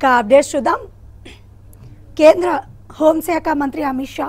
ఇక అప్డేట్స్ చూద్దాం కేంద్ర హోంశాఖ మంత్రి అమిత్ షా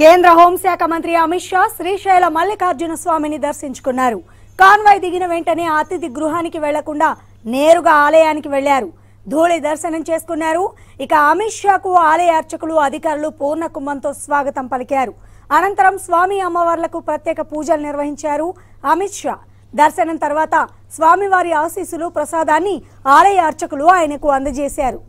కేంద్ర హోంశాఖ మంత్రి అమిత్ షా శ్రీశైల మల్లికార్జున స్వామిని దర్శించుకున్నారు. కాన్వాయ్ దిగిన వెంటనే అతిథి గృహానికి వెళ్ళకుండా నేరుగా ఆలయానికి వెళ్ళారు. ధూళి దర్శనం చేసుకున్నారు. ఇక అమిత్ షాకు ఆలయ అర్చకులు అధికారులు పూర్ణ కుంభంతో స్వాగతం పలికారు. అనంతరం స్వామి అమ్మవార్లకు ప్రత్యేక పూజలు నిర్వహించారు అమిత్ షా. దర్శనం తర్వాత స్వామివారి ఆశీస్సులు ప్రసాదాన్ని ఆలయ అర్చకులు ఆయనకు అందజేశారు.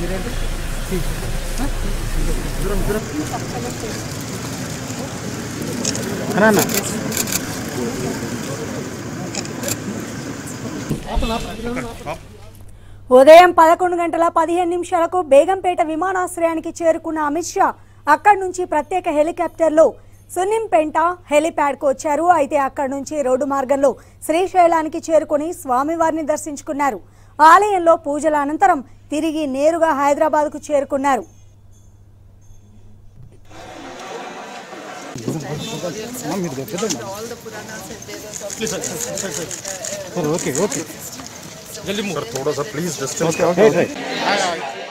మీరేంటి అన్న ఉదయం పదకొండు గంటల పదిహేను నిమిషాలకు బేగంపేట విమానాశ్రయానికి చేరుకున్న అమిత్ షా అక్కడి నుంచి ప్రత్యేక హెలికాప్టర్లో సున్నింపేంట హెలిప్యాడ్కు వచ్చారు. అయితే అక్కడి నుంచి రోడ్డు మార్గంలో శ్రీశైలానికి చేరుకుని స్వామివారిని దర్శించుకున్నారు. ఆలయంలో పూజల అనంతరం తిరిగి నేరుగా హైదరాబాద్కు చేరుకున్నారు. మీరు దగ్గర ఓకే ఓకే सर थोड़ा सा प्लीज डिस्टेंस ఓకే ఓకే